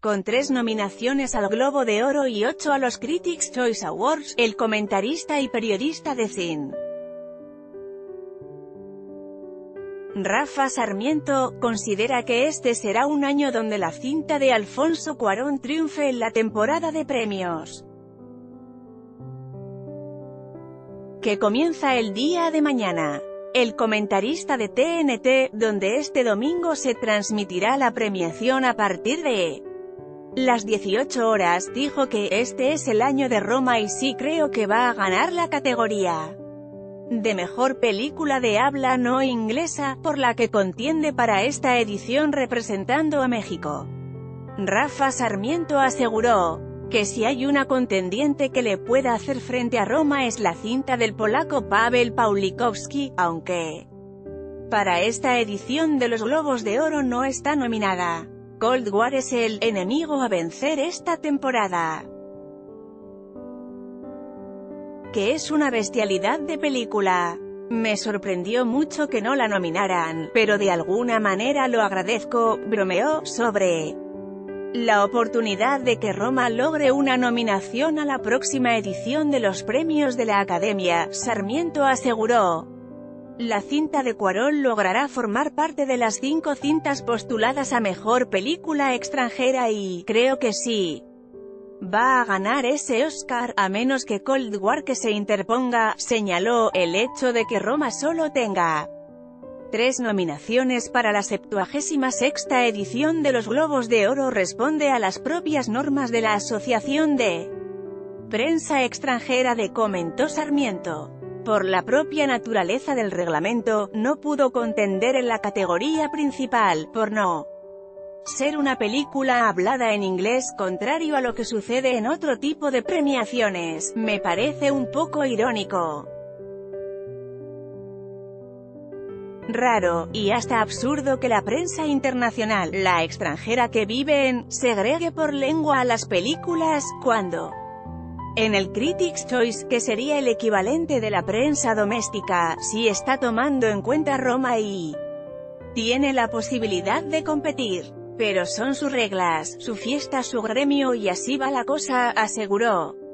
Con tres nominaciones al Globo de Oro y ocho a los Critics' Choice Awards, el comentarista y periodista de cine Rafa Sarmiento, considera que este será un año donde la cinta de Alfonso Cuarón triunfe en la temporada de premios. Que comienza el día de mañana. El comentarista de TNT, donde este domingo se transmitirá la premiación a partir de las 18 horas, dijo que este es el año de Roma y sí creo que va a ganar la categoría de Mejor Película de Habla No Inglesa, por la que contiende para esta edición representando a México. Rafa Sarmiento aseguró que si hay una contendiente que le pueda hacer frente a Roma es la cinta del polaco Pavel Paulikowski, aunque para esta edición de los Globos de Oro no está nominada. Cold War es el enemigo a vencer esta temporada que es una bestialidad de película. Me sorprendió mucho que no la nominaran, pero de alguna manera lo agradezco, bromeó, sobre la oportunidad de que Roma logre una nominación a la próxima edición de los premios de la Academia, Sarmiento aseguró. La cinta de Cuarón logrará formar parte de las cinco cintas postuladas a Mejor Película Extranjera y, creo que sí, va a ganar ese Oscar, a menos que Cold War que se interponga, señaló, el hecho de que Roma solo tenga tres nominaciones para la 76 edición de los Globos de Oro responde a las propias normas de la Asociación de Prensa Extranjera de comentó Sarmiento. Por la propia naturaleza del reglamento, no pudo contender en la categoría principal, por no ser una película hablada en inglés, contrario a lo que sucede en otro tipo de premiaciones, me parece un poco irónico. Raro, y hasta absurdo que la prensa internacional, la extranjera que vive en, segregue por lengua a las películas, cuando en el Critics' Choice, que sería el equivalente de la prensa doméstica, si está tomando en cuenta Roma y tiene la posibilidad de competir. Pero son sus reglas, su fiesta, su gremio y así va la cosa, aseguró.